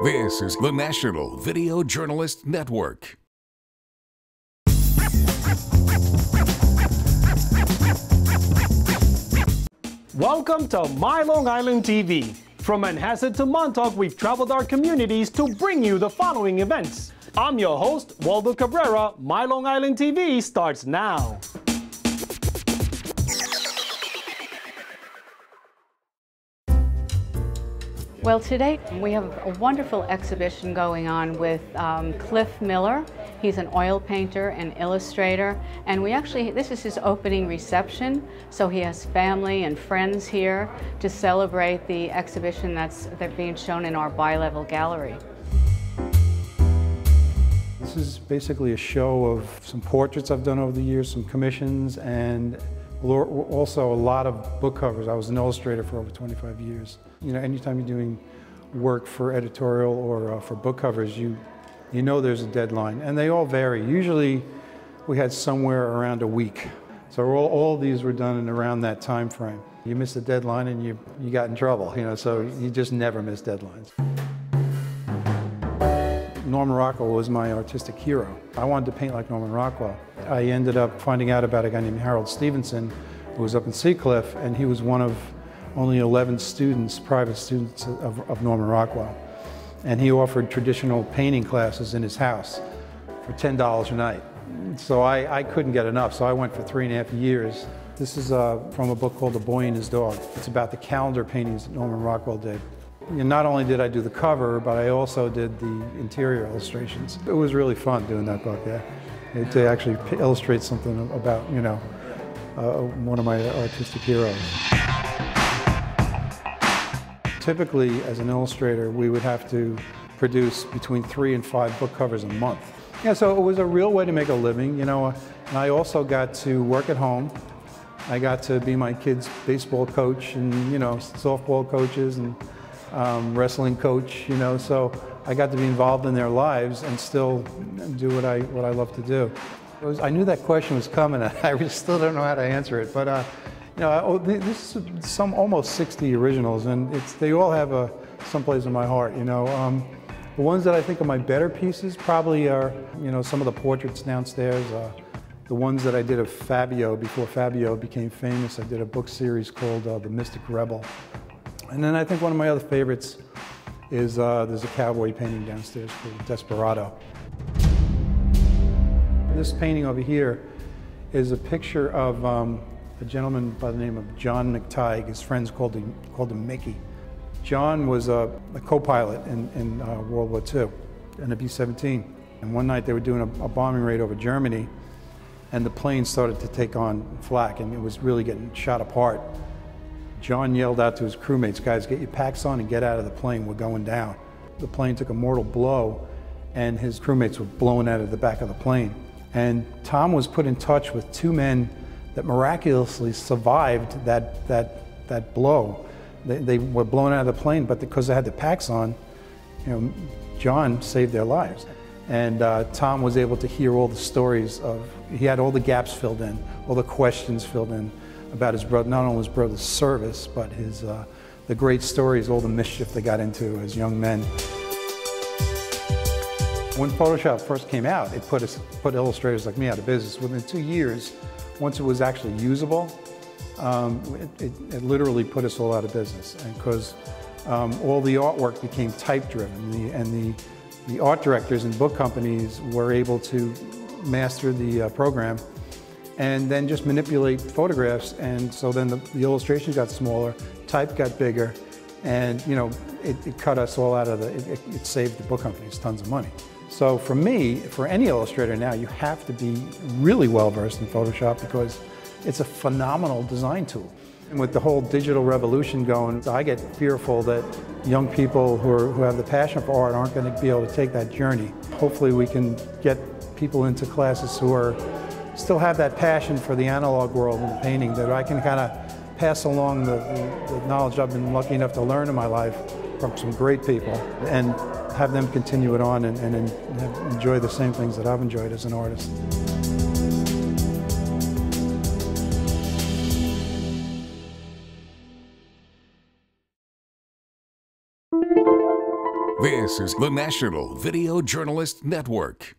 This is the National Video Journalist Network. Welcome to My Long Island TV. From Manhasset to Montauk, we've traveled our communities to bring you the following events. I'm your host, Waldo Cabrera. My Long Island TV starts now. Well, today we have a wonderful exhibition going on with um, Cliff Miller. He's an oil painter and illustrator, and we actually, this is his opening reception, so he has family and friends here to celebrate the exhibition that's, that's being shown in our bi-level gallery. This is basically a show of some portraits I've done over the years, some commissions, and also a lot of book covers. I was an illustrator for over 25 years. You know, anytime you're doing work for editorial or uh, for book covers, you, you know there's a deadline, and they all vary. Usually we had somewhere around a week. So all, all these were done in around that time frame. You miss the deadline and you, you got in trouble, you know, so you just never miss deadlines. Norman Rockwell was my artistic hero. I wanted to paint like Norman Rockwell. I ended up finding out about a guy named Harold Stevenson who was up in Seacliff and he was one of only 11 students, private students of, of Norman Rockwell. And he offered traditional painting classes in his house for $10 a night. So I, I couldn't get enough, so I went for three and a half years. This is uh, from a book called The Boy and His Dog. It's about the calendar paintings that Norman Rockwell did. And not only did I do the cover, but I also did the interior illustrations. It was really fun doing that book, yeah. To actually illustrate something about, you know, uh, one of my artistic heroes. Typically, as an illustrator, we would have to produce between three and five book covers a month. Yeah, so it was a real way to make a living, you know, and I also got to work at home. I got to be my kids' baseball coach and, you know, softball coaches and um, wrestling coach, you know, so I got to be involved in their lives and still do what I, what I love to do. Was, I knew that question was coming, I still don't know how to answer it, but uh, you know, oh, this is some almost 60 originals, and it's, they all have a someplace in my heart, you know. Um, the ones that I think are my better pieces probably are, you know, some of the portraits downstairs. Uh, the ones that I did of Fabio before Fabio became famous. I did a book series called uh, The Mystic Rebel, and then I think one of my other favorites is uh, there's a cowboy painting downstairs called Desperado. This painting over here is a picture of um, a gentleman by the name of John McTighe. His friends called him, called him Mickey. John was a, a co-pilot in, in uh, World War II, in a B-17. And one night they were doing a, a bombing raid over Germany, and the plane started to take on flak, and it was really getting shot apart. John yelled out to his crewmates, guys, get your packs on and get out of the plane, we're going down. The plane took a mortal blow and his crewmates were blown out of the back of the plane. And Tom was put in touch with two men that miraculously survived that, that, that blow. They, they were blown out of the plane, but because they had the packs on, you know, John saved their lives. And uh, Tom was able to hear all the stories of, he had all the gaps filled in, all the questions filled in about his brother, not only his brother's service, but his, uh, the great stories, all the mischief they got into as young men. When Photoshop first came out, it put, us, put illustrators like me out of business. Within two years, once it was actually usable, um, it, it, it, literally put us all out of business. Because um, all the artwork became type driven, the, and the, the art directors and book companies were able to master the uh, program and then just manipulate photographs. And so then the, the illustrations got smaller, type got bigger, and you know, it, it cut us all out of the, it, it, saved the book companies tons of money. So for me, for any illustrator now, you have to be really well versed in Photoshop because it's a phenomenal design tool. And with the whole digital revolution going, I get fearful that young people who, are, who have the passion for art aren't going to be able to take that journey. Hopefully we can get people into classes who are still have that passion for the analog world and painting that I can kind of pass along the, the, knowledge I've been lucky enough to learn in my life from some great people and have them continue it on and, and, and enjoy the same things that I've enjoyed as an artist. This is the National Video Journalist Network.